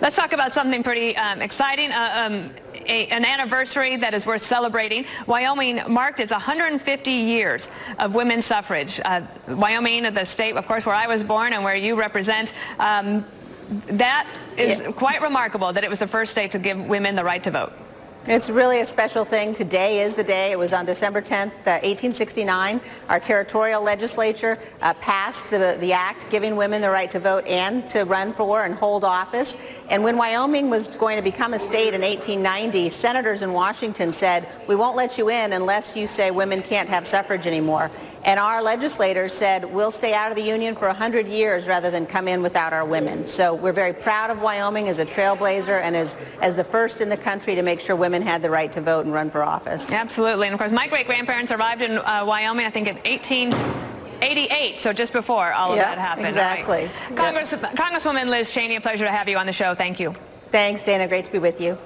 Let's talk about something pretty um, exciting, uh, um, a, an anniversary that is worth celebrating. Wyoming marked its 150 years of women's suffrage. Uh, Wyoming, the state, of course, where I was born and where you represent, um, that is yeah. quite remarkable that it was the first state to give women the right to vote. It's really a special thing. Today is the day. It was on December 10th, uh, 1869. Our territorial legislature uh, passed the, the act giving women the right to vote and to run for and hold office. And when Wyoming was going to become a state in 1890, senators in Washington said, we won't let you in unless you say women can't have suffrage anymore. And our legislators said, we'll stay out of the union for 100 years rather than come in without our women. So we're very proud of Wyoming as a trailblazer and as, as the first in the country to make sure women had the right to vote and run for office. Absolutely. And of course, my great-grandparents arrived in uh, Wyoming, I think, in 1888, so just before all of yep, that happened. Exactly. Right. Congress, yep. Congresswoman Liz Cheney, a pleasure to have you on the show. Thank you. Thanks, Dana. Great to be with you.